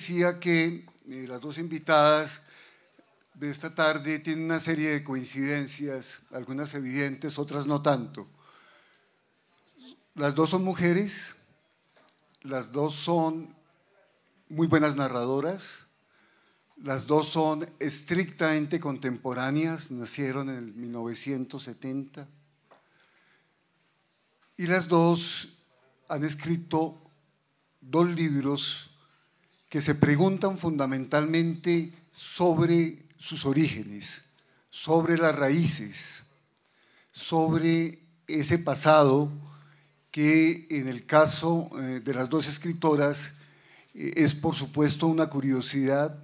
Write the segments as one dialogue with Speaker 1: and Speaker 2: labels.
Speaker 1: Decía que eh, las dos invitadas de esta tarde tienen una serie de coincidencias, algunas evidentes, otras no tanto. Las dos son mujeres, las dos son muy buenas narradoras, las dos son estrictamente contemporáneas, nacieron en el 1970, y las dos han escrito dos libros que se preguntan fundamentalmente sobre sus orígenes, sobre las raíces, sobre ese pasado que en el caso eh, de las dos escritoras eh, es por supuesto una curiosidad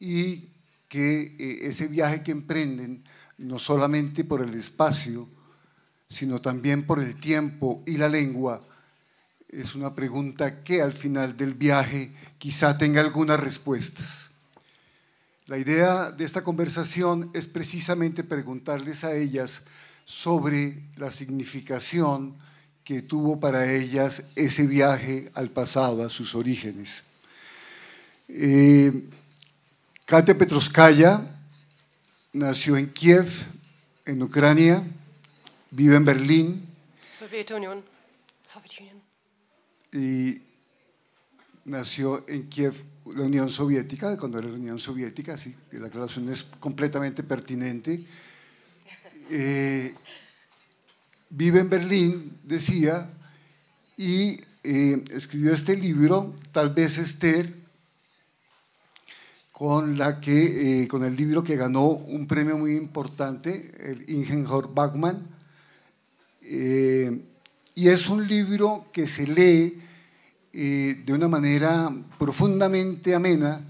Speaker 1: y que eh, ese viaje que emprenden, no solamente por el espacio, sino también por el tiempo y la lengua, es una pregunta que al final del viaje quizá tenga algunas respuestas. La idea de esta conversación es precisamente preguntarles a ellas sobre la significación que tuvo para ellas ese viaje al pasado, a sus orígenes. Eh, Katia Petrovskaya nació en Kiev, en Ucrania, vive en Berlín.
Speaker 2: Sovjetunion.
Speaker 1: Y nació en Kiev, la Unión Soviética, cuando era la Unión Soviética, sí, la aclaración es completamente pertinente. Eh, vive en Berlín, decía, y eh, escribió este libro, tal vez Esther, con, la que, eh, con el libro que ganó un premio muy importante, el Ingenhor Bachmann. Y es un libro que se lee eh, de una manera profundamente amena,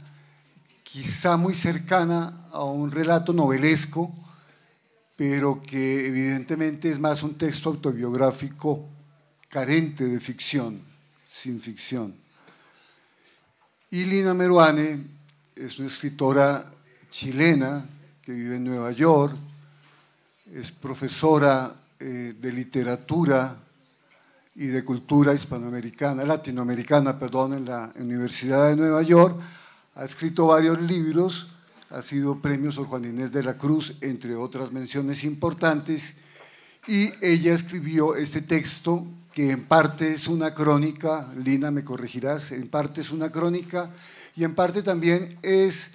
Speaker 1: quizá muy cercana a un relato novelesco, pero que evidentemente es más un texto autobiográfico carente de ficción, sin ficción. Y Lina Meruane es una escritora chilena que vive en Nueva York, es profesora eh, de literatura y de cultura hispanoamericana, latinoamericana, perdón, en la Universidad de Nueva York, ha escrito varios libros, ha sido premio Sor Juan Inés de la Cruz, entre otras menciones importantes, y ella escribió este texto que en parte es una crónica, Lina me corregirás, en parte es una crónica y en parte también es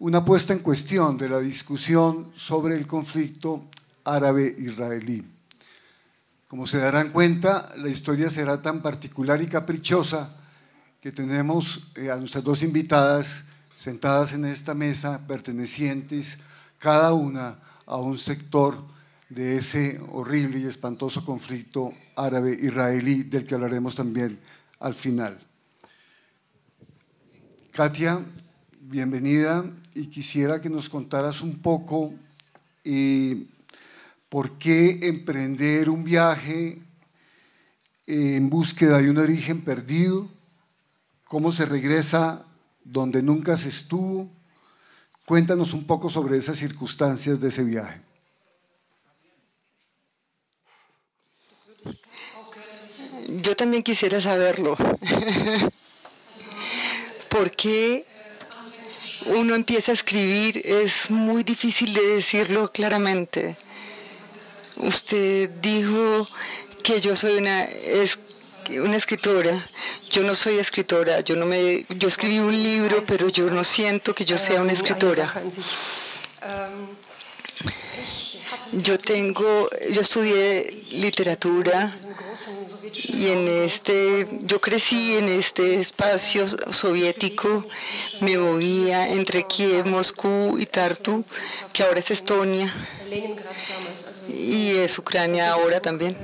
Speaker 1: una puesta en cuestión de la discusión sobre el conflicto árabe-israelí. Como se darán cuenta, la historia será tan particular y caprichosa que tenemos eh, a nuestras dos invitadas sentadas en esta mesa, pertenecientes cada una a un sector de ese horrible y espantoso conflicto árabe-israelí del que hablaremos también al final. Katia, bienvenida y quisiera que nos contaras un poco eh, por qué emprender un viaje en búsqueda de un origen perdido, cómo se regresa donde nunca se estuvo. Cuéntanos un poco sobre esas circunstancias de ese viaje.
Speaker 3: Yo también quisiera saberlo. por qué uno empieza a escribir es muy difícil de decirlo claramente. Usted dijo que yo soy una, una escritora. Yo no soy escritora. Yo no me, yo escribí un libro, pero yo no siento que yo sea una escritora. Yo tengo, yo estudié literatura y en este, yo crecí en este espacio soviético, me movía entre Kiev, Moscú y Tartu, que ahora es Estonia y es Ucrania ahora también.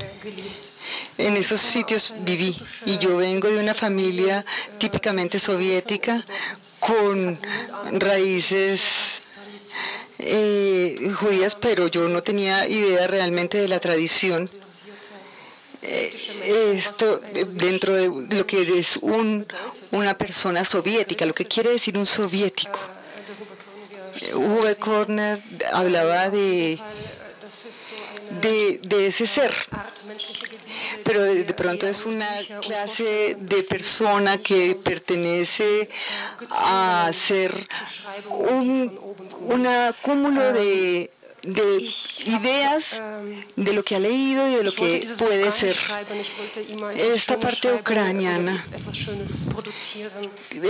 Speaker 3: En esos sitios viví y yo vengo de una familia típicamente soviética con raíces eh, judías, pero yo no tenía idea realmente de la tradición. Eh, esto dentro de lo que es un, una persona soviética, lo que quiere decir un soviético. Uwe Korner hablaba de, de, de ese ser. Pero de, pronto es una clase de persona que pertenece a ser un, un acúmulo de de ideas de lo que ha leído y de lo que puede ser. Esta parte ucraniana,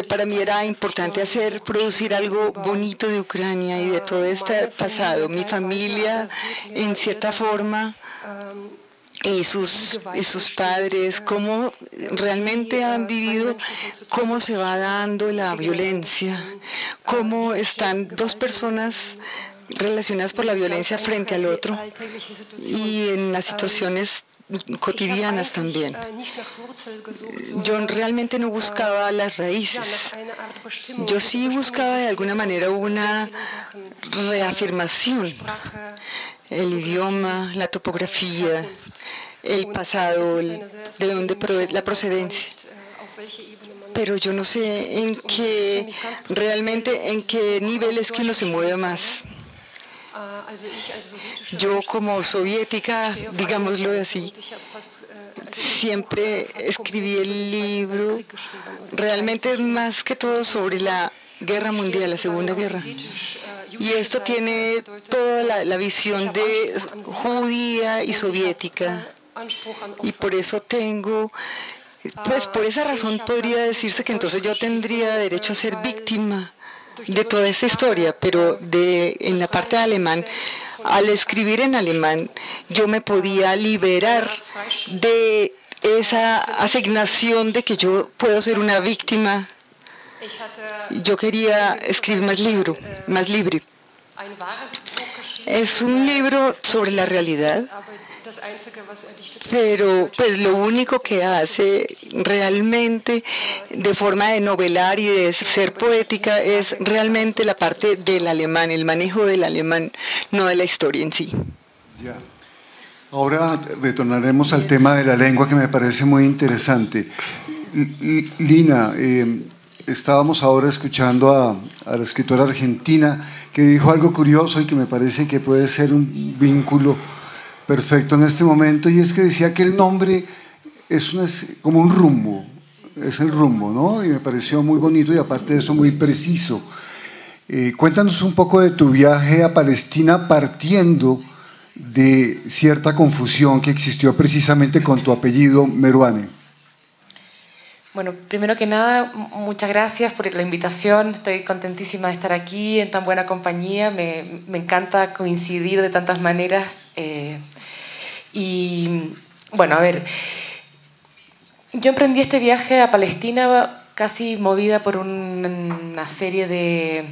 Speaker 3: para mí era importante hacer, producir algo bonito de Ucrania y de todo este pasado. Mi familia, en cierta forma, y sus, y sus padres, cómo realmente han vivido, cómo se va dando la violencia, cómo están dos personas relacionadas por la violencia frente al otro y en las situaciones cotidianas también. Yo realmente no buscaba las raíces. Yo sí buscaba de alguna manera una reafirmación. El idioma, la topografía, el pasado, de dónde la procedencia pero yo no sé en qué, realmente en qué nivel es que uno se mueve más. Yo como soviética, digámoslo así, siempre escribí el libro realmente más que todo sobre la guerra mundial, la Segunda Guerra. Y esto tiene toda la, la visión de judía y soviética. Y por eso tengo pues por esa razón podría decirse que entonces yo tendría derecho a ser víctima de toda esta historia, pero de, en la parte de alemán, al escribir en alemán, yo me podía liberar de esa asignación de que yo puedo ser una víctima. Yo quería escribir más libro, más libre. Es un libro sobre la realidad, pero pues lo único que hace realmente de forma de novelar y de ser poética es realmente la parte del alemán, el manejo del alemán, no de la historia en sí.
Speaker 1: Ahora retornaremos al tema de la lengua que me parece muy interesante. Lina, eh, estábamos ahora escuchando a, a la escritora argentina que dijo algo curioso y que me parece que puede ser un vínculo perfecto en este momento y es que decía que el nombre es, como un rumbo, es el rumbo, ¿no? Y me pareció muy bonito y aparte de eso muy preciso. Eh, cuéntanos un poco de tu viaje a Palestina partiendo de cierta confusión que existió precisamente con tu apellido Meruane.
Speaker 2: Bueno, primero que nada, muchas gracias por la invitación. Estoy contentísima de estar aquí en tan buena compañía. Me, encanta coincidir de tantas maneras. Eh, y bueno, a ver, yo emprendí este viaje a Palestina casi movida por una serie de,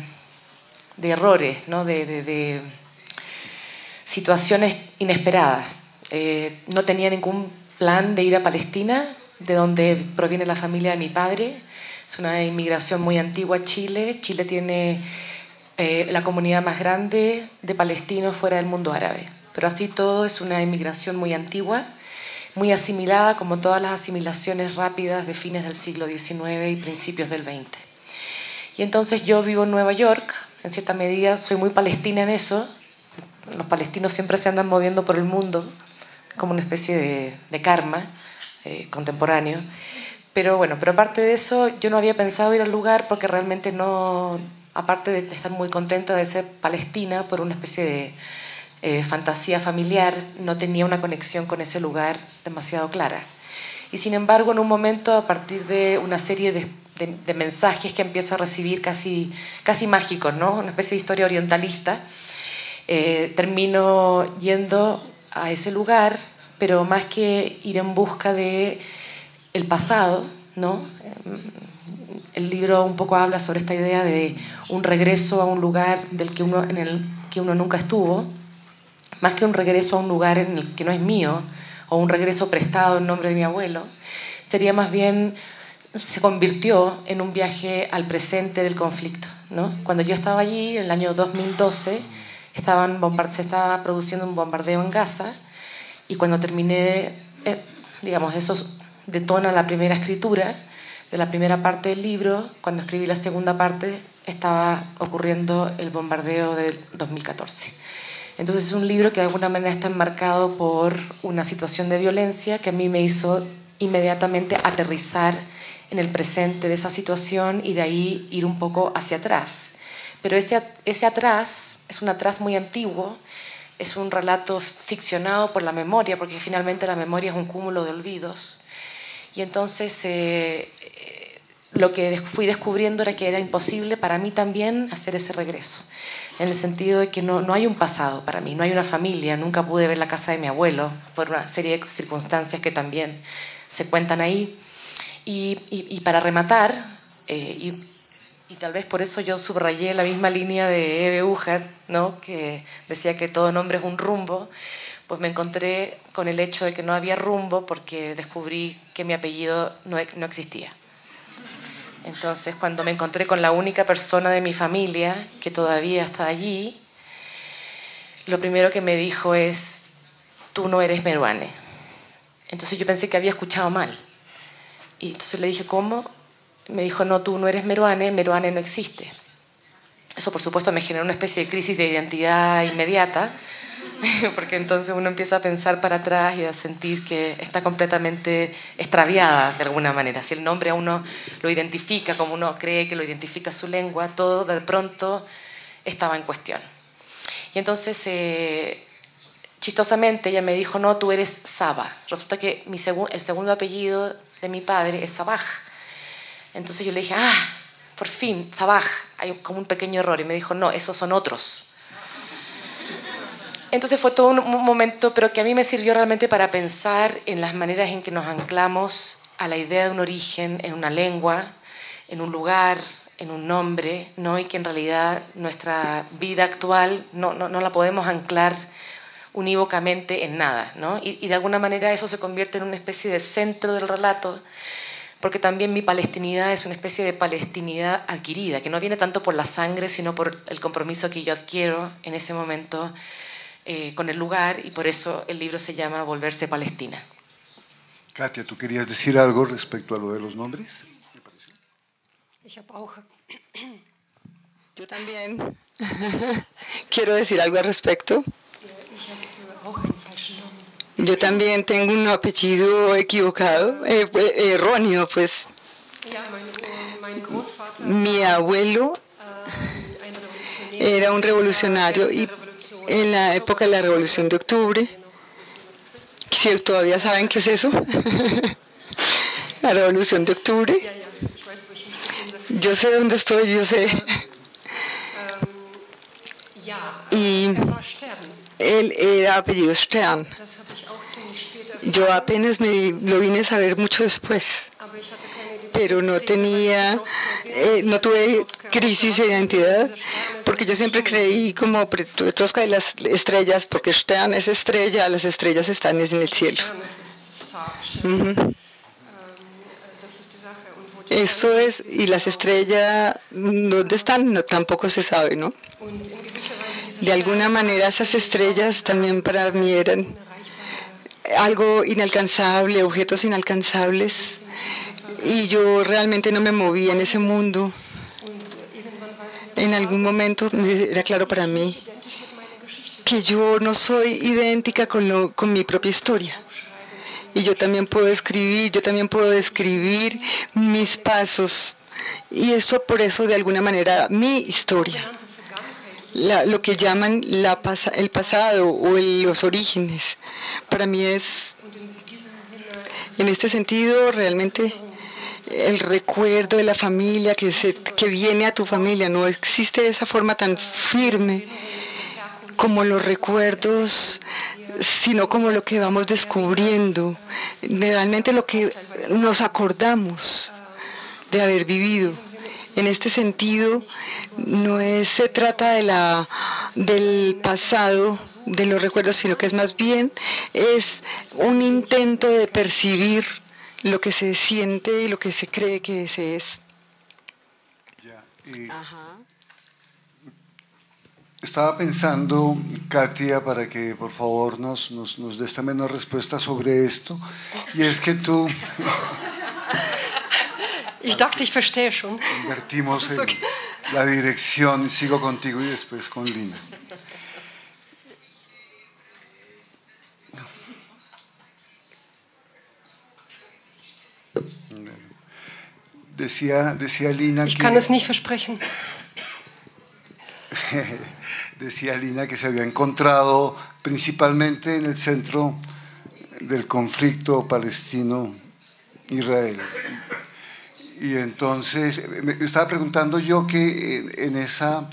Speaker 2: de errores, ¿no? de, situaciones inesperadas. Eh, no tenía ningún plan de ir a Palestina, de donde proviene la familia de mi padre. Es una inmigración muy antigua a Chile. Chile tiene eh, la comunidad más grande de palestinos fuera del mundo árabe. Pero así todo es una inmigración muy antigua, muy asimilada como todas las asimilaciones rápidas de fines del siglo XIX y principios del XX. Y entonces yo vivo en Nueva York, en cierta medida soy muy palestina en eso. Los palestinos siempre se andan moviendo por el mundo como una especie de, karma eh, contemporáneo. Pero bueno, pero aparte de eso, yo no había pensado ir al lugar porque realmente no, aparte de estar muy contenta de ser palestina por una especie de eh, fantasía familiar, no tenía una conexión con ese lugar demasiado clara. Y sin embargo, en un momento, a partir de una serie de, mensajes que empiezo a recibir casi, casi mágicos, ¿no? una especie de historia orientalista, eh, termino yendo a ese lugar, pero más que ir en busca de el pasado, ¿no? El libro un poco habla sobre esta idea de un regreso a un lugar del que uno, en el que uno nunca estuvo, más que un regreso a un lugar en el que no es mío o un regreso prestado en nombre de mi abuelo, sería más bien, se convirtió en un viaje al presente del conflicto. ¿no? Cuando yo estaba allí, en el año 2012, estaban se estaba produciendo un bombardeo en Gaza y cuando terminé, eh, digamos, eso detona la primera escritura de la primera parte del libro, cuando escribí la segunda parte estaba ocurriendo el bombardeo del 2014. Entonces es un libro que de alguna manera está enmarcado por una situación de violencia que a mí me hizo inmediatamente aterrizar en el presente de esa situación y de ahí ir un poco hacia atrás. Pero ese, ese atrás es un atrás muy antiguo, es un relato ficcionado por la memoria, porque finalmente la memoria es un cúmulo de olvidos. Y entonces eh, eh, lo que fui descubriendo era que era imposible para mí también hacer ese regreso, en el sentido de que no, no hay un pasado para mí, no hay una familia, nunca pude ver la casa de mi abuelo por una serie de circunstancias que también se cuentan ahí. Y, y, para rematar, eh, y, y, tal vez por eso yo subrayé la misma línea de Eve Uger, ¿no? que decía que todo nombre es un rumbo, pues me encontré con el hecho de que no había rumbo porque descubrí que mi apellido no, no existía. Entonces, cuando me encontré con la única persona de mi familia que todavía está allí, lo primero que me dijo es, tú no eres Meruane. Entonces yo pensé que había escuchado mal. Y entonces le dije, ¿cómo? Me dijo, no, tú no eres Meruane, Meruane no existe. Eso por supuesto me generó una especie de crisis de identidad inmediata, porque entonces uno empieza a pensar para atrás y a sentir que está completamente extraviada de alguna manera. Si el nombre a uno lo identifica como uno cree que lo identifica su lengua, todo de pronto estaba en cuestión. Y entonces, eh, chistosamente, ella me dijo, no, tú eres Saba. Resulta que el segundo apellido de mi padre es Sabaj. Entonces yo le dije, ah, por fin, Sabaj, hay como un pequeño error. Y me dijo, no, esos son otros. Entonces fue todo un momento, pero que a mí me sirvió realmente para pensar en las maneras en que nos anclamos a la idea de un origen en una lengua, en un lugar, en un nombre, ¿no? y que en realidad nuestra vida actual no, no, no la podemos anclar unívocamente en nada. ¿no? Y, y, de alguna manera eso se convierte en una especie de centro del relato, porque también mi palestinidad es una especie de palestinidad adquirida, que no viene tanto por la sangre, sino por el compromiso que yo adquiero en ese momento eh, con el lugar, y por eso el libro se llama Volverse Palestina.
Speaker 1: Katia, ¿tú querías decir algo respecto a lo de los nombres?
Speaker 3: Yo también quiero decir algo al respecto. Yo también tengo un apellido equivocado, eh, erróneo, pues. Mi abuelo era un revolucionario y en la época de la Revolución de Octubre, si todavía saben qué es eso, la Revolución de Octubre. Yo sé dónde estoy, yo sé. Y él era apellido Stern. Yo apenas me lo vine a saber mucho después, pero no tenía, eh, no tuve crisis de identidad, porque yo siempre creí como Troska de las estrellas, porque Stern es estrella, las estrellas están en el cielo. Esto es, y las estrellas, ¿dónde están? No, tampoco se sabe, ¿no? De alguna manera esas estrellas también para mí eran algo inalcanzable, objetos inalcanzables, y yo realmente no me movía en ese mundo. En algún momento era claro para mí que yo no soy idéntica con, lo, con mi propia historia y yo también puedo escribir, yo también puedo describir mis pasos. Y eso por eso de alguna manera mi historia, lo que llaman la, el pasado o los orígenes, para mí es, en este sentido, realmente el recuerdo de la familia que, se, que viene a tu familia, no existe de esa forma tan firme como los recuerdos sino como lo que vamos descubriendo, realmente lo que nos acordamos de haber vivido. En este sentido, no se trata de la, del pasado, de los recuerdos, sino que es más bien es un intento de percibir lo que se siente y lo que se cree que se es.
Speaker 1: Estaba pensando, Katia, para que por favor nos, nos, nos des también una respuesta sobre esto, y es que tú...
Speaker 4: Ich dachte, ich verstehe schon.
Speaker 1: Invertimos la dirección, sigo contigo y después con Lina. Decía, decía Lina
Speaker 4: Ich
Speaker 1: que,
Speaker 4: kann es nicht versprechen.
Speaker 1: decía Lina que se había encontrado principalmente en el centro del conflicto palestino-israel. Y entonces me estaba preguntando yo que en- en esa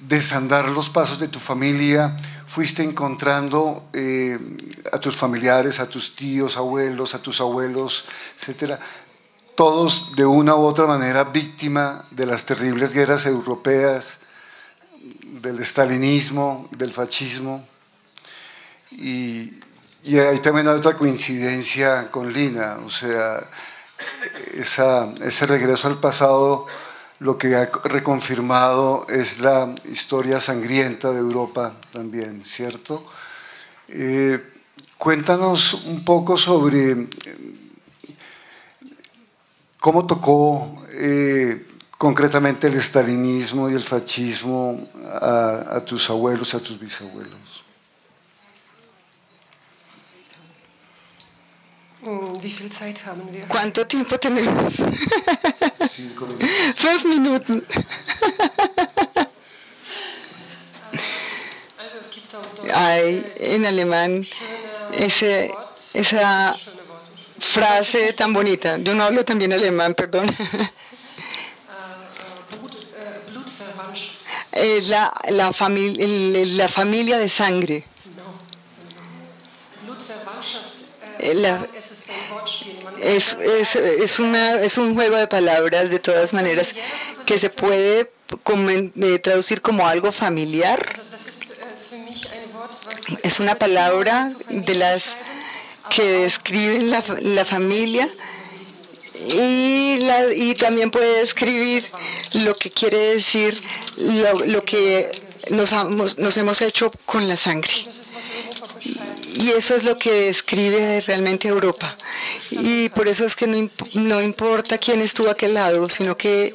Speaker 1: desandar los pasos de tu familia fuiste encontrando eh, a tus familiares, a tus tíos, abuelos, a tus abuelos, etcétera, todos de una u otra manera víctima de las terribles guerras europeas, del estalinismo, del fascismo. Y, y hay también otra coincidencia con Lina, o sea, esa- ese regreso al pasado lo que ha reconfirmado es la historia sangrienta de Europa también, ¿cierto? Eh, cuéntanos un poco sobre cómo tocó eh, concretamente el estalinismo y el fascismo a, a tus abuelos, a tus bisabuelos.
Speaker 4: Wir?
Speaker 3: ¿Cuánto tiempo tenemos?
Speaker 1: Cinco minutos.
Speaker 4: Auf Deutsch
Speaker 3: Hay en alemán ese, esa. Frase tan bonita. Yo no hablo también alemán, perdón. Es la, la, fami- el- la familia de sangre. Eh, la-
Speaker 4: es
Speaker 3: Es, es, una, es un juego de palabras, de todas maneras, que se puede eh, traducir como algo familiar. Es una palabra de las que describen la, fa- la familia y, la- y también puede describir lo que quiere decir lo, que nos, hemos- nos hemos hecho con la sangre. Y eso es lo que describe realmente Europa. Y por eso es que no, no importa quién estuvo a aquel lado, sino que,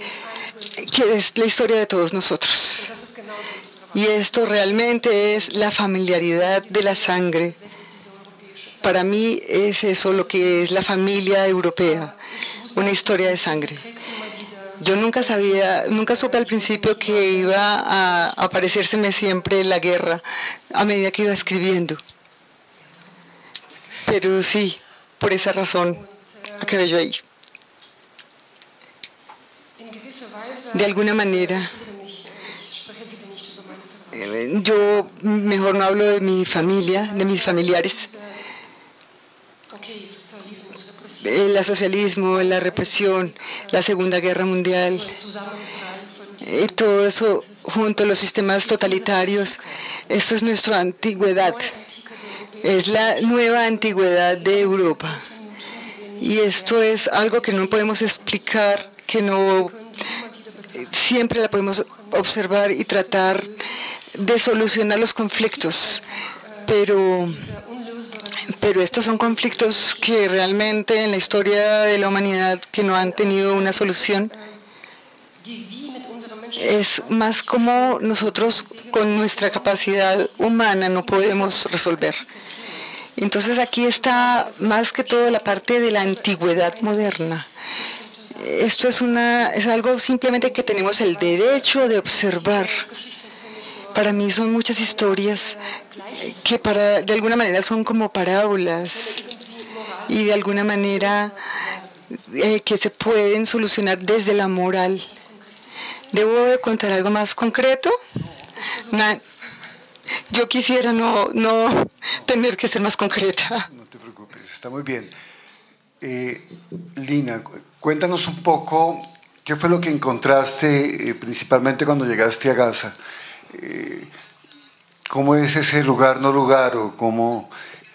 Speaker 3: es la historia de todos nosotros. Y esto realmente es la familiaridad de la sangre. Para mí es eso lo que es la familia europea, una historia de sangre. Yo nunca sabía, nunca supe al principio que iba a aparecérseme siempre la guerra a medida que iba escribiendo. Pero sí, por esa razón acabé yo ahí. De alguna manera. Eh, Yo mejor no hablo de mi familia, de mis familiares.
Speaker 4: Sozialismus, Repression,
Speaker 3: El socialismo, la represión, la Segunda Guerra Mundial, y todo eso junto a los sistemas totalitarios. Esto es nuestra antigüedad, es la nueva antigüedad de Europa. Y esto es algo que no podemos explicar, que no siempre la podemos observar y tratar de solucionar los conflictos. Pero, pero estos son conflictos que realmente en la historia de la humanidad que no han tenido una solución. Es más como nosotros con nuestra capacidad humana no podemos resolver. Entonces aquí está más que todo la parte de la antigüedad moderna. Esto es, una, es algo simplemente que tenemos el derecho de observar. Para mí son muchas historias que para, de alguna manera son como parábolas y de alguna manera eh, que se pueden solucionar desde la moral. ¿Debo de contar algo más concreto? Na- yo quisiera no, no tener que ser más concreta.
Speaker 1: No te preocupes, está muy bien. Eh, Lina, cu- cuéntanos un poco qué fue lo que encontraste eh, principalmente cuando llegaste a Gaza. Eh, ¿Cómo es ese lugar, no lugar? ¿O cómo,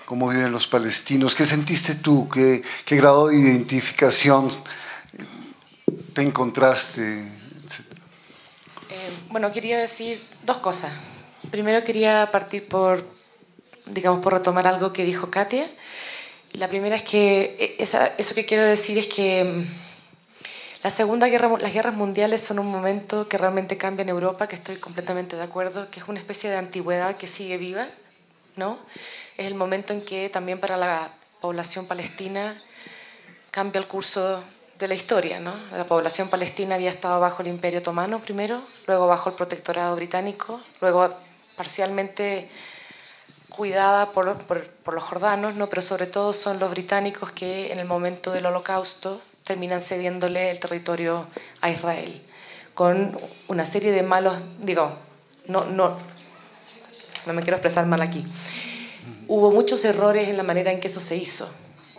Speaker 1: cómo viven los palestinos? ¿Qué sentiste tú? ¿Qué, qué grado de identificación te encontraste?
Speaker 2: Eh, bueno, quería decir dos cosas. Primero quería partir por, digamos, por retomar algo que dijo Katia. La primera es que eh, eso que quiero decir es que mm, la segunda guerra, las guerras mundiales son un momento que realmente cambia en Europa, que estoy completamente de acuerdo, que es una especie de antigüedad que sigue viva, ¿no? Es el momento en que también para la población palestina cambia el curso de la historia. ¿no? La población palestina había estado bajo el Imperio Otomano primero, luego bajo el protectorado británico, luego parcialmente cuidada por, por, los jordanos, ¿no? pero sobre todo son los británicos que en el momento del holocausto terminan cediéndole el territorio a Israel, con una serie de malos, digo, no, no, no me quiero expresar mal aquí, hubo muchos errores en la manera en que eso se hizo,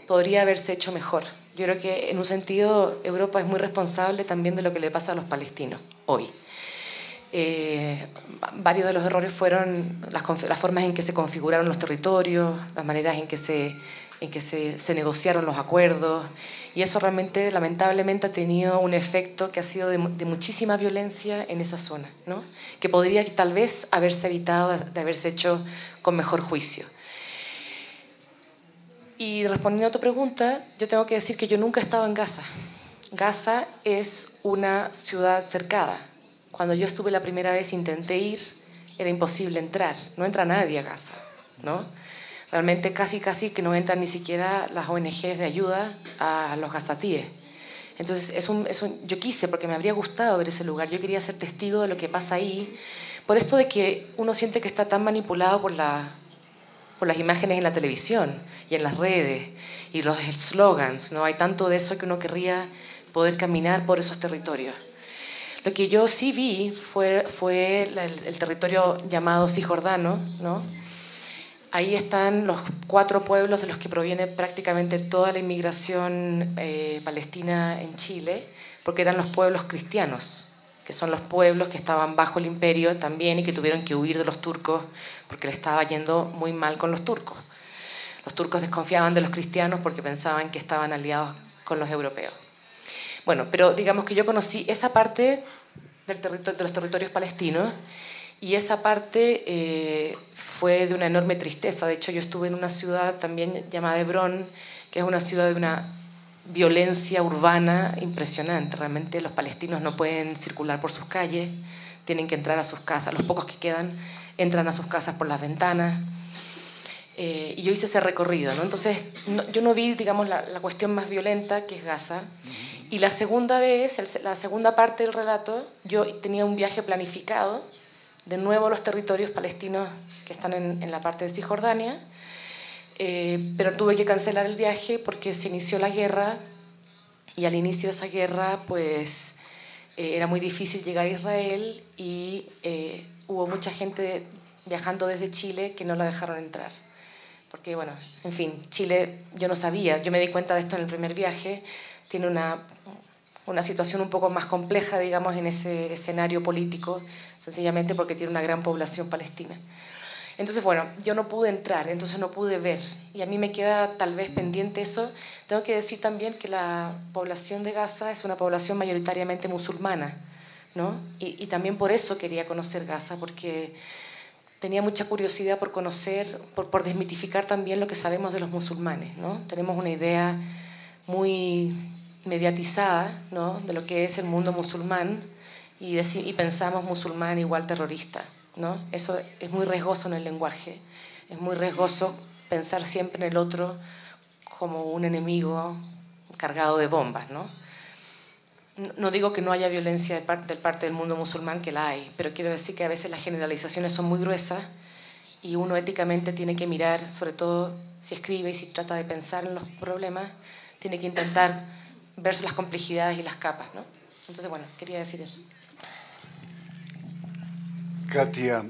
Speaker 2: podría haberse hecho mejor. Yo creo que en un sentido Europa es muy responsable también de lo que le pasa a los palestinos hoy. Eh, varios de los errores fueron las, formas en que se configuraron los territorios, las maneras en que se, en que se, negociaron los acuerdos, y eso realmente lamentablemente ha tenido un efecto que ha sido de, muchísima violencia en esa zona, ¿no? que podría tal vez haberse evitado de haberse hecho con mejor juicio. Y respondiendo a tu pregunta, yo tengo que decir que yo nunca he estado en Gaza. Gaza es una ciudad cercada, cuando yo estuve la primera vez intenté ir, era imposible entrar, no entra nadie a Gaza, ¿no? Realmente casi casi que no entran ni siquiera las ONGs de ayuda a los gazatíes. Entonces, es un, es un, yo quise, porque me habría gustado ver ese lugar, yo quería ser testigo de lo que pasa ahí, por esto de que uno siente que está tan manipulado por, la, por las imágenes en la televisión y en las redes y los slogans, ¿no? Hay tanto de eso que uno querría poder caminar por esos territorios. Lo que yo sí vi fue, fue el, territorio llamado Cisjordano, ¿no? Ahí están los cuatro pueblos de los que proviene prácticamente toda la inmigración eh, palestina en Chile, porque eran los pueblos cristianos, que son los pueblos que estaban bajo el imperio también y que tuvieron que huir de los turcos porque le estaba yendo muy mal con los turcos. Los turcos desconfiaban de los cristianos porque pensaban que estaban aliados con los europeos. Bueno, pero digamos que yo conocí esa parte del de los territorios palestinos y esa parte eh, fue de una enorme tristeza. De hecho, yo estuve en una ciudad también llamada Hebrón, que es una ciudad de una violencia urbana impresionante. Realmente los palestinos no pueden circular por sus calles, tienen que entrar a sus casas. Los pocos que quedan entran a sus casas por las ventanas. Eh, y yo hice ese recorrido. ¿no? Entonces, yo no vi, digamos, la, la, cuestión más violenta, que es Gaza. Y la segunda vez, la segunda parte del relato, yo tenía un viaje planificado, de nuevo los territorios palestinos que están en, la parte de Cisjordania, eh, pero tuve que cancelar el viaje porque se inició la guerra y al inicio de esa guerra, pues eh, era muy difícil llegar a Israel y hubo mucha gente viajando desde Chile que no la dejaron entrar. Porque bueno, en fin, Chile yo no sabía, yo me di cuenta de esto en el primer viaje, tiene una, una situación un poco más compleja, digamos, en ese escenario político, sencillamente porque tiene una gran población palestina. Entonces, bueno, yo no pude entrar, entonces no pude ver. Y a mí me queda tal vez pendiente eso. Tengo que decir también que la población de Gaza es una población mayoritariamente musulmana, ¿no? Y, también por eso quería conocer Gaza, porque tenía mucha curiosidad por conocer, por, desmitificar también lo que sabemos de los musulmanes. ¿no? Tenemos una idea muy mediatizada ¿no? de lo que es el mundo musulmán y, pensamos musulmán igual terrorista. ¿no? Eso es muy riesgoso en el lenguaje, es muy riesgoso pensar siempre en el otro como un enemigo cargado de bombas. ¿no? no digo que no haya violencia de parte, parte del mundo musulmán, que la hay, pero quiero decir que a veces las generalizaciones son muy gruesas y uno éticamente tiene que mirar, sobre todo si escribe y si trata de pensar en los problemas, tiene que intentar ver las complejidades y las capas. ¿no? Entonces, bueno, quería decir eso.
Speaker 1: Katia,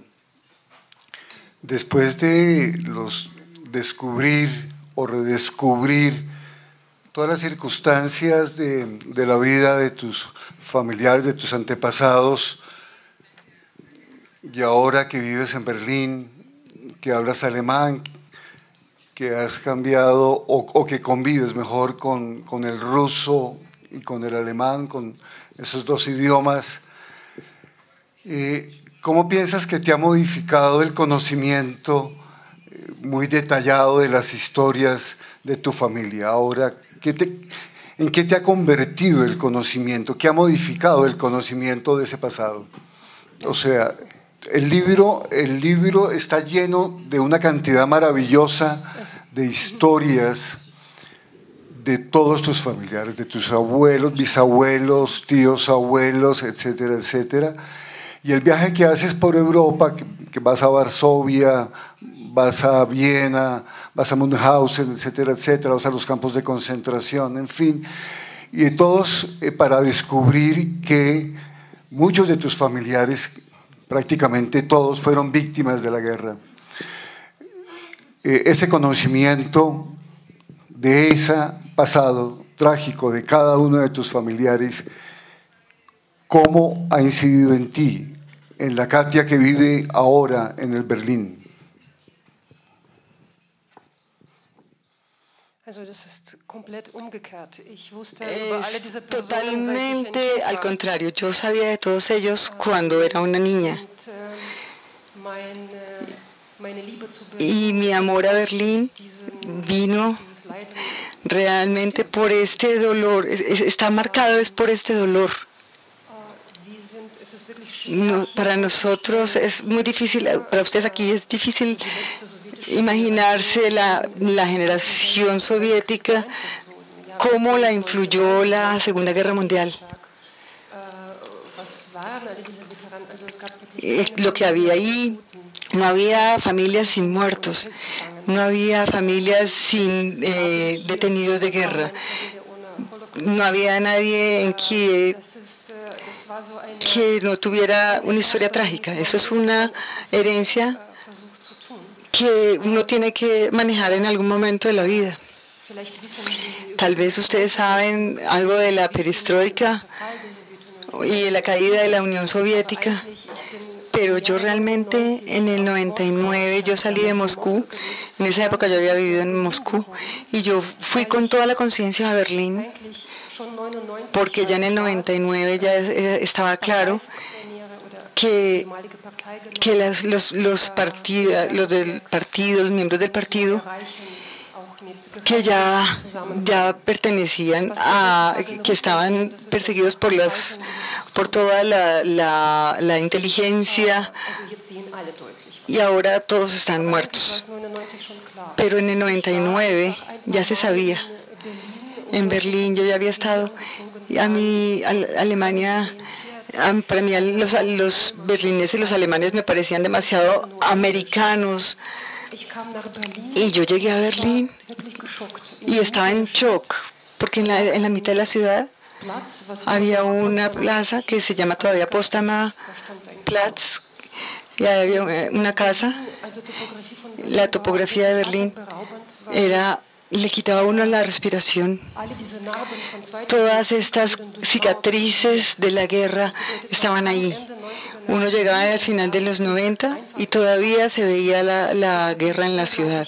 Speaker 1: después de los descubrir o redescubrir todas las circunstancias de, la vida de tus familiares, de tus antepasados, y ahora que vives en Berlín, que hablas alemán, que has cambiado o, o que convives mejor con, con, el ruso y con el alemán, con esos dos idiomas, eh, ¿cómo piensas que te ha modificado el conocimiento eh, muy detallado de las historias de tu familia ahora ¿En qué te ha convertido el conocimiento? ¿Qué ha modificado el conocimiento de ese pasado? O sea, el libro, el libro está lleno de una cantidad maravillosa de historias, de todos tus familiares, de tus abuelos, bisabuelos, tíos, abuelos, etcétera, etcétera. Y el viaje que haces por Europa, que, vas a Varsovia, vas a Viena, vas a Münchhausen, etcétera, etcétera, vas a los campos de concentración, en fin, y todos eh, para descubrir que muchos de tus familiares, prácticamente todos, fueron víctimas de la guerra. Eh, ese conocimiento de ese pasado trágico de cada uno de tus familiares, ¿cómo ha incidido en ti, en la Katia que vive ahora en el Berlín?
Speaker 3: Totalmente al contrario. Yo sabía de todos ellos cuando era una niña. Y mi amor a Berlín vino realmente por este dolor, está marcado es por este dolor. para nosotros es muy difícil, para ustedes aquí es difícil imaginarse la, la generación soviética, cómo la influyó la Segunda Guerra Mundial. Eh, lo que había ahí, no había familias sin muertos, no había familias sin eh, detenidos de guerra, no había nadie en que, que no tuviera una historia trágica. Eso es una herencia que uno tiene que manejar en algún momento de la vida. Tal vez ustedes saben algo de la perestroika y de la caída de la Unión Soviética, pero yo realmente en el 99 yo salí de Moscú, en esa época yo había vivido en Moscú, y yo fui con toda la conciencia a Berlín, porque ya en el 99 ya estaba claro que, que los, los, los del partido, los miembros del partido, que ya, ya pertenecían a, que estaban perseguidos por las por toda la, la, la inteligencia y ahora todos están muertos. Pero en el 99 ya se sabía. En Berlín yo ya había estado. A mí Alemania para mí los, los y los alemanes me parecían demasiado americanos. Y yo llegué a Berlín y estaba en shock, porque en la, en la mitad de la ciudad había una plaza que se llama todavía Postama Platz, y había una casa. La topografía de Berlín era le quitaba uno la respiración. Todas estas cicatrices de la guerra estaban ahí. Uno llegaba al final de los 90 y todavía se veía la, la guerra en la ciudad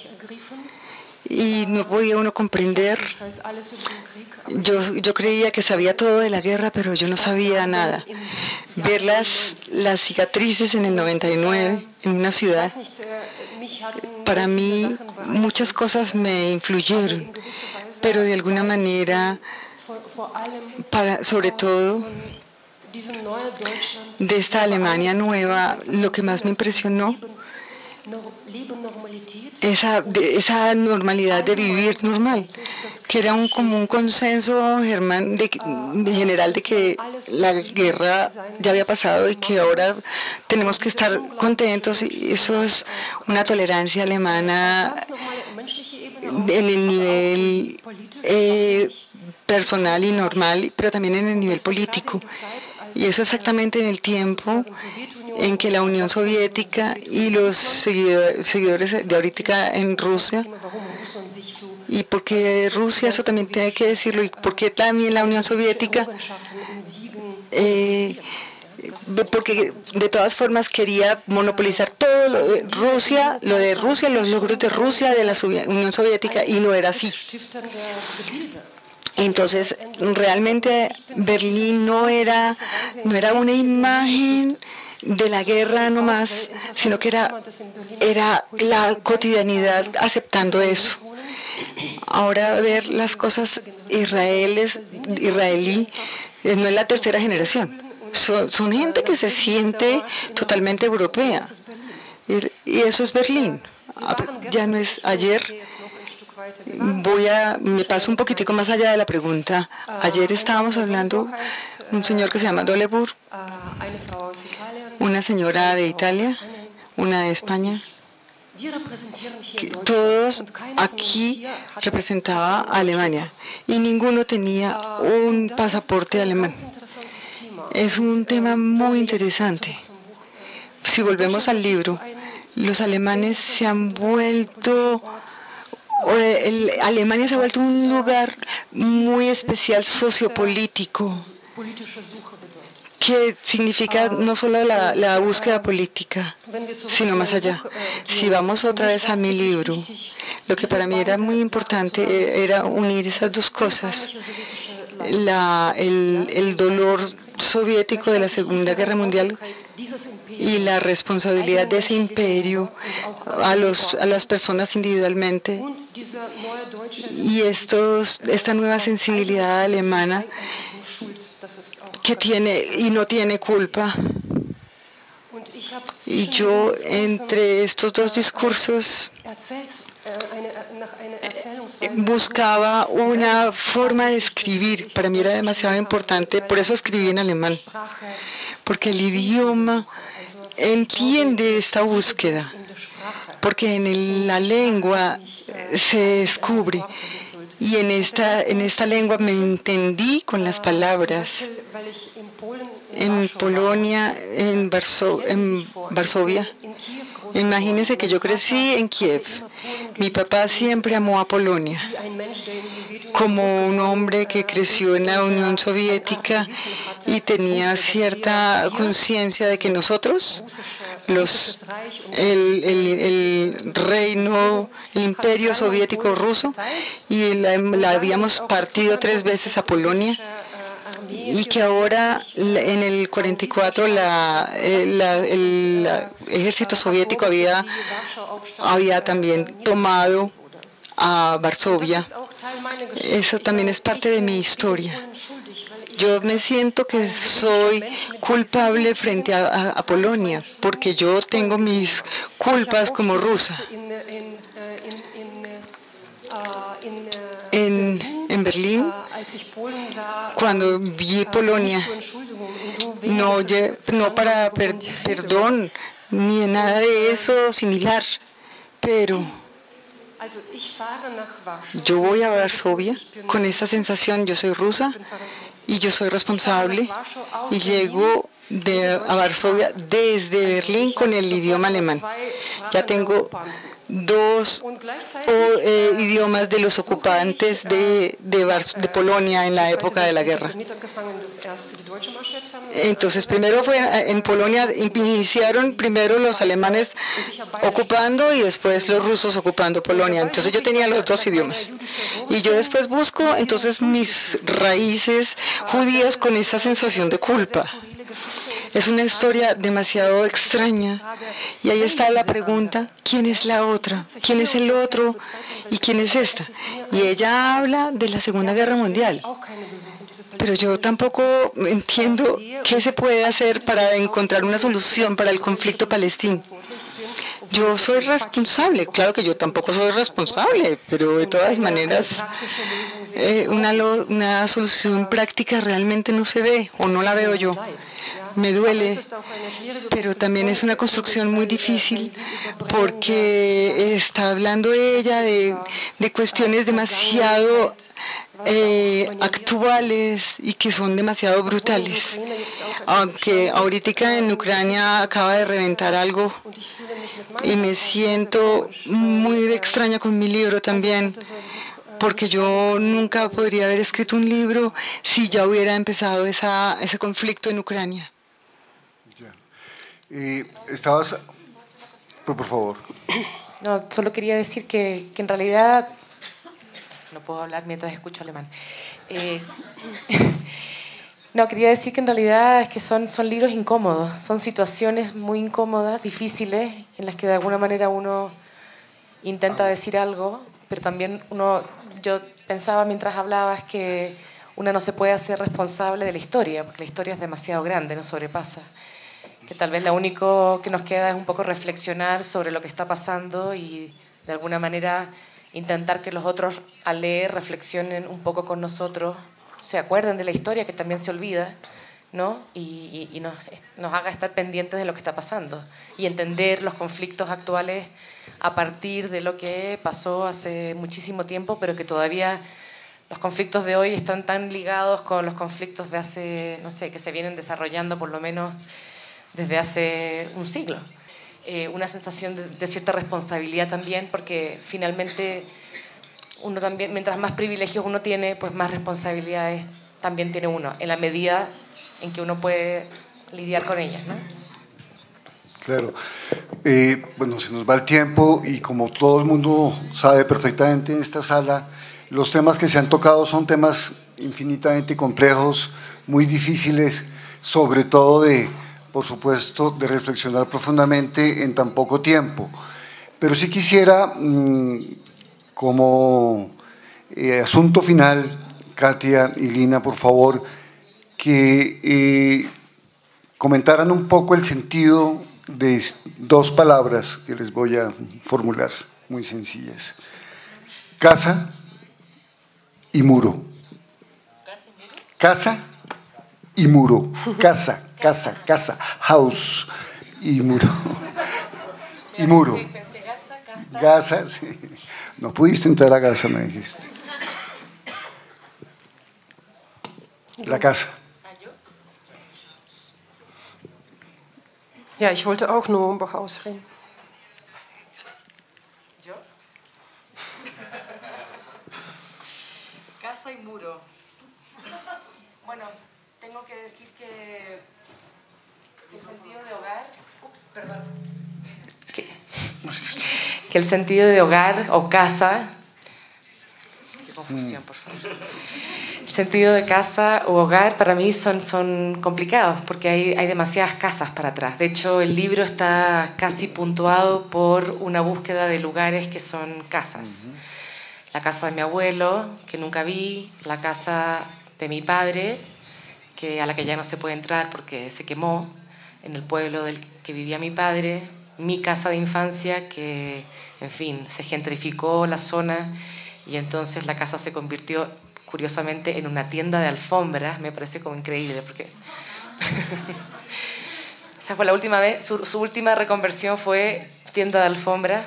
Speaker 3: y no podía uno comprender. Yo, yo creía que sabía todo de la guerra, pero yo no sabía nada. Ver las, las cicatrices en el 99 en una ciudad, para mí muchas cosas me influyeron, pero de alguna manera, para, sobre todo de esta Alemania nueva, lo que más me impresionó esa, esa normalidad de vivir normal, que era un, como un consenso germán de, general de que la guerra ya había pasado y que ahora tenemos que estar contentos y eso es una tolerancia alemana en el nivel eh, personal y normal, pero también en el nivel político. Y eso exactamente en el tiempo en que la Unión Soviética y los seguidores de ahorita en Rusia, y porque Rusia, eso también tiene que decirlo, y porque también la Unión Soviética, eh, porque de todas formas quería monopolizar todo lo de Rusia, lo de Rusia, los logros de Rusia, de la Unión Soviética, y no era así. Entonces, realmente Berlín no era, no era una imagen de la guerra nomás, sino que era, era la cotidianidad aceptando eso. Ahora ver las cosas israelíes, israelí eh, no es la tercera generación. Son, son gente que se siente totalmente europea. Y, y eso es Berlín. Ya no es ayer voy a, me paso un poquitico más allá de la pregunta. Ayer estábamos hablando un señor que se llama Dolebur, una señora de Italia, una de España. todos aquí representaba a Alemania y ninguno tenía un pasaporte alemán. Es un tema muy interesante. Si volvemos al libro, los alemanes se han vuelto Alemania se ha vuelto un lugar muy especial sociopolítico que significa no solo la, la, búsqueda política, sino más allá. Si vamos otra vez a mi libro, lo que para mí era muy importante eh, era unir esas dos cosas, la, el, el dolor soviético de la Segunda Guerra Mundial y la responsabilidad de ese imperio a, los, a las personas individualmente. Y estos, esta nueva sensibilidad alemana que tiene y no tiene culpa. Y yo entre estos dos discursos buscaba una forma de escribir. Para mí era demasiado importante, por eso escribí en alemán, porque el idioma entiende esta búsqueda, porque en la lengua se descubre. Y en esta, en esta lengua me entendí con las palabras. En Polonia, en, en Varsovia. Imagínense que yo crecí en Kiev. Mi papá siempre amó a Polonia. Como un hombre que creció en la Unión Soviética y tenía cierta conciencia de que nosotros, los, el, el, reino, el imperio soviético ruso, y la habíamos partido tres veces a Polonia, y que ahora en el 44 la, el, ejército soviético había, había también tomado a Varsovia. Eso también es parte de mi historia. Yo me siento que soy culpable frente a, a Polonia, porque yo tengo mis culpas como rusa. En, en Berlín cuando vi Polonia, no, no para perdón, ni nada de eso similar, pero yo voy a Varsovia con esa sensación, yo soy rusa y yo soy responsable y llego de, a Varsovia desde Berlín con el idioma alemán. Ya tengo dos eh, idiomas de los ocupantes de, de, Polonia en la época de la guerra. Entonces, primero fue en Polonia, iniciaron primero los alemanes ocupando y después los rusos ocupando Polonia. Entonces yo tenía los dos idiomas. Y yo después busco entonces mis raíces judías con esa sensación de culpa. Es una historia demasiado extraña. Y ahí está la pregunta, ¿quién es la otra? ¿Quién es el otro? ¿Y quién es esta? Y ella habla de la Segunda Guerra Mundial. Pero yo tampoco entiendo qué se puede hacer para encontrar una solución para el conflicto palestino. Yo soy responsable, claro que yo tampoco soy responsable, pero de todas maneras eh, una, una solución práctica realmente no se ve o no la veo yo me duele, pero también es una construcción muy difícil porque está hablando ella de, cuestiones demasiado eh, actuales y que son demasiado brutales. Aunque ahorita en Ucrania acaba de reventar algo y me siento muy extraña con mi libro también porque yo nunca podría haber escrito un libro si ya hubiera empezado esa, ese conflicto en Ucrania.
Speaker 1: Estabas, por favor.
Speaker 2: No, solo quería decir que, que, en realidad, no puedo hablar mientras escucho alemán. Eh, no, quería decir que en realidad es que son, son libros incómodos, son situaciones muy incómodas, difíciles, en las que de alguna manera uno intenta decir algo, pero también uno, yo pensaba mientras hablabas que uno no se puede hacer responsable de la historia, porque la historia es demasiado grande, no sobrepasa que tal vez lo único que nos queda es un poco reflexionar sobre lo que está pasando y de alguna manera intentar que los otros al leer reflexionen un poco con nosotros, se acuerden de la historia que también se olvida, ¿no? Y, y, nos, nos, haga estar pendientes de lo que está pasando y entender los conflictos actuales a partir de lo que pasó hace muchísimo tiempo, pero que todavía los conflictos de hoy están tan ligados con los conflictos de hace, no sé, que se vienen desarrollando por lo menos desde hace un siglo. Eh, una sensación de, de, cierta responsabilidad también, porque finalmente uno también, mientras más privilegios uno tiene, pues más responsabilidades también tiene uno, en la medida en que uno puede lidiar con ellas, ¿no?
Speaker 1: Claro. Eh, bueno, se nos va el tiempo y como todo el mundo sabe perfectamente en esta sala, los temas que se han tocado son temas infinitamente complejos, muy difíciles, sobre todo de, por supuesto, de reflexionar profundamente en tan poco tiempo. Pero sí quisiera, mmm, como eh, asunto final, Katia y Lina, por favor, que eh, comentaran un poco el sentido de dos palabras que les voy a formular, muy sencillas. Casa y muro. Casa y muro. Casa, casa, casa, house y muro. Y muro. Gaza, sí. No pudiste entrar a Gaza, me dijiste. La casa.
Speaker 4: Ja, ich wollte auch nur über Haus reden.
Speaker 2: Que el sentido de hogar o casa. Qué confusión, por favor el sentido de casa o hogar para mí son, son complicados porque hay, hay demasiadas casas para atrás. De hecho, el libro está casi puntuado por una búsqueda de lugares que son casas. La casa de mi abuelo, que nunca vi, la casa de mi padre, que, a la que ya no se puede entrar porque se quemó en el pueblo del que vivía mi padre, mi casa de infancia, que, en fin, se gentrificó la zona y entonces la casa se convirtió curiosamente en una tienda de alfombras, me parece como increíble, porque esa fue la última vez, su, última reconversión fue tienda de alfombra.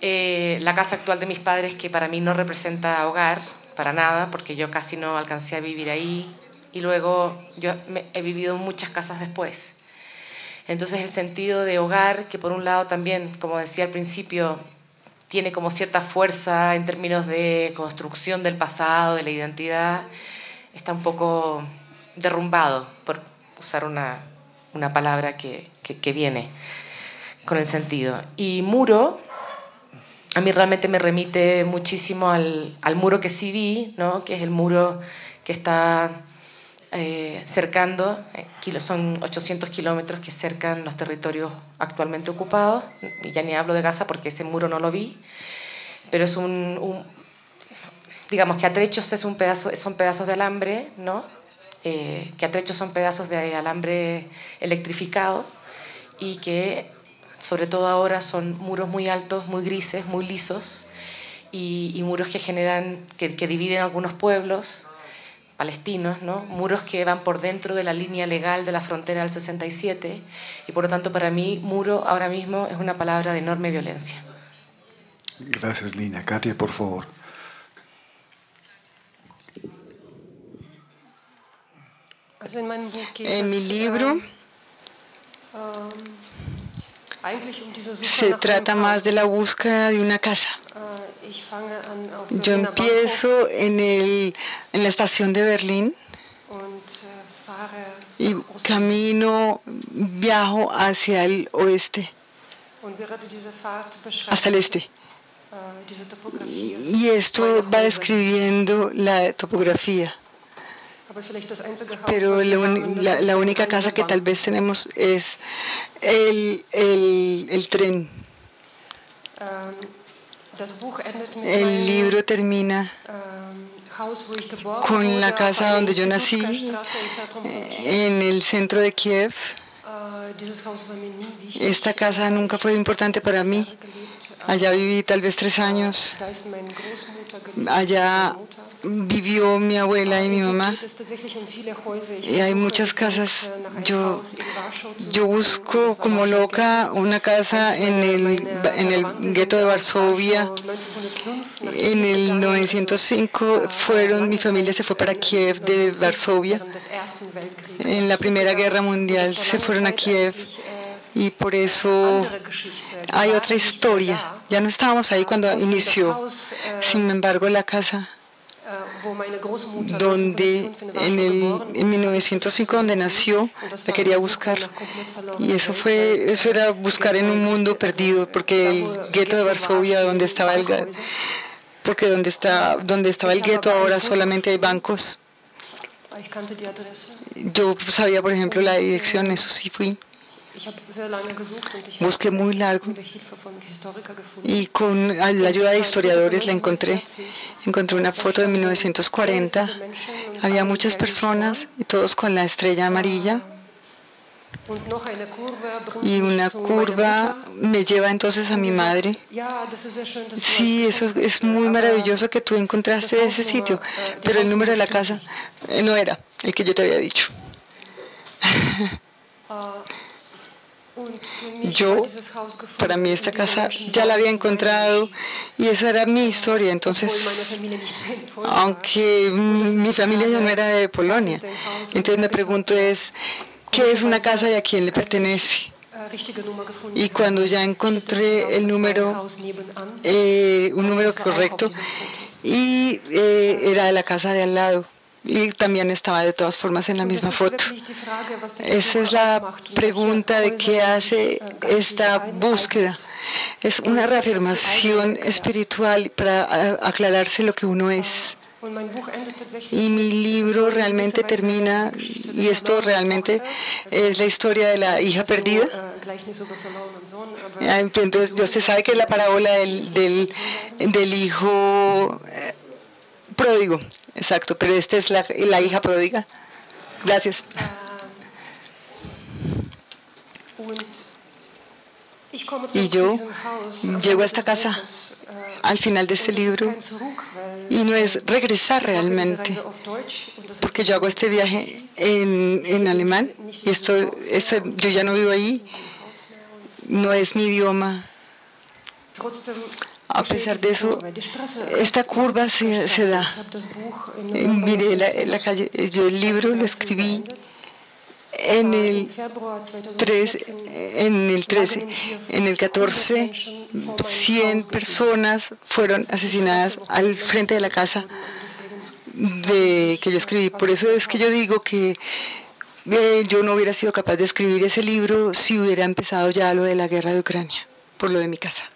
Speaker 2: Eh, la casa actual de mis padres, que para mí no representa hogar, para nada, porque yo casi no alcancé a vivir ahí, y luego yo he vivido muchas casas después. Entonces el sentido de hogar, que por un lado también, como decía al principio, tiene como cierta fuerza en términos de construcción del pasado, de la identidad, está un poco derrumbado, por usar una, una palabra que, que, viene con el sentido. Y muro, a mí realmente me remite muchísimo al, al muro que sí vi, ¿no? que es el muro que está eh, cercando, eh, son 800 kilómetros que cercan los territorios actualmente ocupados, y ya ni hablo de Gaza porque ese muro no lo vi, pero es un, digamos que a trechos es un pedazo, son pedazos de alambre, ¿no? Eh, que a trechos son pedazos de alambre electrificado y que sobre todo ahora son muros muy altos, muy grises, muy lisos, y, muros que generan, que, que dividen algunos pueblos, palestinos, ¿no? muros que van por dentro de la línea legal de la frontera del 67 y por lo tanto para mí muro ahora mismo es una palabra de enorme violencia.
Speaker 1: Gracias Lina. Katia, por favor.
Speaker 3: En mi libro se trata más de la búsqueda de una casa. Yo empiezo en, el, en la estación de Berlín y camino, viajo hacia el oeste, hasta el este. Y esto va describiendo la topografía. Pero la, la, única casa que tal vez tenemos es el, el, el tren. El libro termina con la casa donde yo nací, en el centro de Kiev. Esta casa nunca fue importante para mí. Allá viví tal vez tres años. Allá vivió mi abuela y mi mamá. Y hay muchas casas. Yo, yo busco como loca una casa en el, en el gueto de Varsovia. En el 905 fueron, mi familia se fue para Kiev de Varsovia. En la Primera Guerra Mundial se fueron a Kiev y por eso hay otra historia. Ya no estábamos ahí cuando inició. Sin embargo, la casa donde en, el, en 1905 donde nació la quería buscar. y eso fue eso era buscar en un mundo perdido porque el gueto de Varsovia donde estaba el porque donde está donde estaba el gueto ahora solamente hay bancos. Yo sabía por ejemplo la dirección eso sí fui Busqué muy largo y con la ayuda de historiadores la encontré. Encontré una foto de 1940. Había muchas personas y todos con la estrella amarilla. Y una curva me lleva entonces a mi madre. Sí, eso es muy maravilloso que tú encontraste ese sitio, pero el número de la casa eh, no era el que yo te había dicho. Yo, para mí esta casa ya la había encontrado y esa era mi historia. Entonces, aunque mi familia ya no era de Polonia, entonces me pregunto es, ¿qué es una casa y a quién le pertenece? Y cuando ya encontré el número, eh, un número correcto, y eh, era de la casa de al lado y también estaba de todas formas en la misma foto. Esa es la pregunta de qué hace esta búsqueda. Es una reafirmación espiritual para aclararse lo que uno es. Y mi libro realmente termina, y esto realmente es la historia de la hija perdida. Entonces, usted sabe que es la parábola del, del, del hijo eh, pródigo. Exacto, pero esta es la, la hija pródiga. Gracias. Y yo llego a esta casa al final de este libro y no es regresar realmente, porque yo hago este viaje en, en alemán y esto, yo ya no vivo ahí, no es mi idioma. A pesar de eso, esta curva se, da. Mire, la, calle, yo el libro lo escribí en el 13, en el 13, en el 14, 100 personas fueron asesinadas al frente de la casa de que yo escribí. Por eso es que yo digo que eh, yo no hubiera sido capaz de escribir ese libro si hubiera empezado ya lo de la guerra de Ucrania, por lo de mi casa.